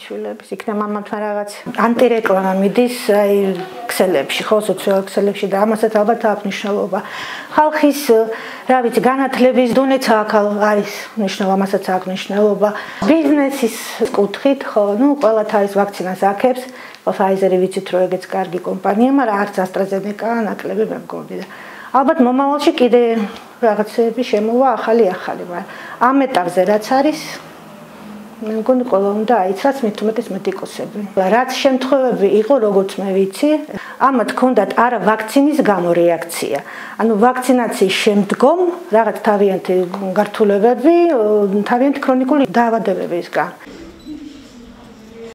შვილების იქნა მამამთან რაღაც ანტირეკლამა მიდის აი ქსელებში, ხო, სოციალურ ქსელებში და ამასაც ალბათ აქვს მნიშვნელობა. ხალხის, რა ვიცი, განათლების დონეც აქ არის მნიშვნელობა, ამასაც აქვს მნიშვნელობა. ბიზნესის კუთხით, ხო, ну, ყველა თავის ვაქცინას აქებს. Pfizer-ი ვიცით, რომ ეგეც კარგი კომპანია, მაგრამ არც AstraZeneca ნაკლები მე მგონი და ალბათ მომავალში კიდე რაღაცები შემოვა ახალი ახალი, მაგრამ ამ ეტაპზე რაც არის მე მგონი ყველა უნდა აიცას მით უმეტეს მედიკოსები. რაც შემთხვევები იყო, როგორც მე ვიცი, ამათ ჰქონდათ არა ვაქცინის გამო რეაქცია. ანუ ვაქცინაციის შემდგომ რაღაც თავიანთი გართულებები, თავიანთი ქრონიკული დაავადებებისგან.